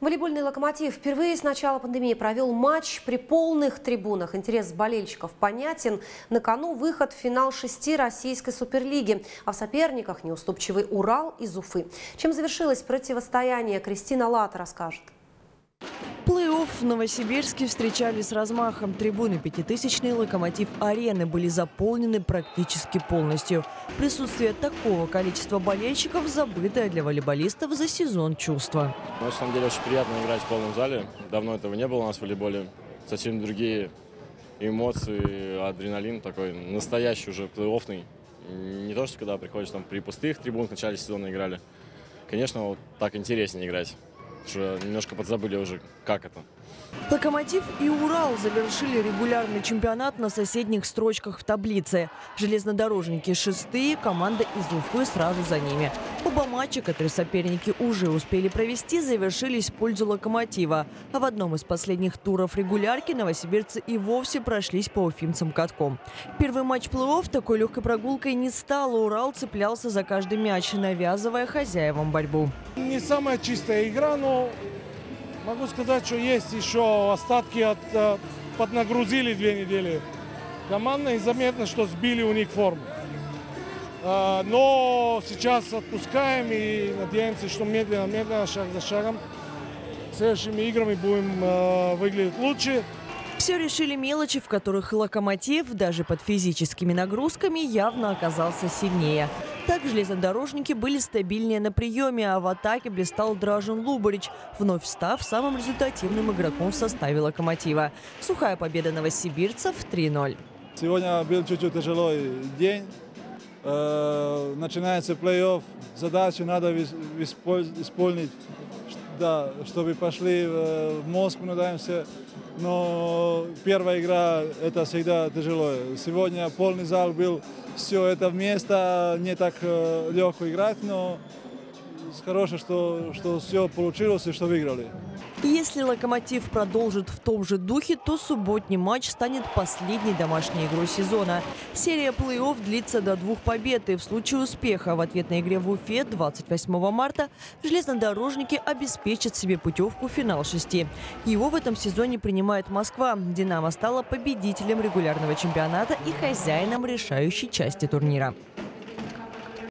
Волейбольный «Локомотив» впервые с начала пандемии провел матч при полных трибунах. Интерес болельщиков понятен. На кону выход в финал шести российской суперлиги. А в соперниках неуступчивый «Урал» из Уфы. Чем завершилось противостояние, Кристина Лат расскажет. В Новосибирске встречали с размахом. Трибуны пятитысячной «Локомотив-арены» были заполнены практически полностью. Присутствие такого количества болельщиков – забытое для волейболистов за сезон чувство. Ну, на самом деле очень приятно играть в полном зале. Давно этого не было у нас в волейболе. Совсем другие эмоции, адреналин такой настоящий уже плей-оффный. Не то, что когда приходишь там при пустых трибунах в начале сезона играли. Конечно, вот так интереснее играть что немножко подзабыли уже, как это. Локомотив и Урал завершили регулярный чемпионат на соседних строчках в таблице. Железнодорожники шестые, команда из Уфы сразу за ними. Оба матча, которые соперники уже успели провести, завершились в пользу «Локомотива». А в одном из последних туров регулярки новосибирцы и вовсе прошлись по уфимцам катком. Первый матч плей-офф такой легкой прогулкой не стал. Урал цеплялся за каждый мяч, навязывая хозяевам борьбу. Не самая чистая игра, но могу сказать, что есть еще остатки от... Э, поднагрузили две недели команда и заметно, что сбили у них форму. А, но сейчас отпускаем и надеемся, что медленно-медленно, шаг за шагом, следующими играми будем э, выглядеть лучше. Все решили мелочи, в которых «Локомотив» даже под физическими нагрузками явно оказался сильнее. Так железнодорожники были стабильнее на приеме, а в атаке блистал Дражен Лубарич, вновь став самым результативным игроком в составе «Локомотива». Сухая победа новосибирцев 3-0. Сегодня был чуть-чуть тяжелый день. Э, начинается плей-офф. Задачу надо исполнить да, чтобы пошли в Москву, надеемся. Но первая игра – это всегда тяжело. Сегодня полный зал был, все это вместо, не так э, легко играть, но хорошее, что, что все получилось и что выиграли. Если «Локомотив» продолжит в том же духе, то субботний матч станет последней домашней игрой сезона. Серия плей-офф длится до двух побед. И в случае успеха в ответной игре в Уфе 28 марта железнодорожники обеспечат себе путевку в финал шести. Его в этом сезоне принимает Москва. «Динамо» стала победителем регулярного чемпионата и хозяином решающей части турнира.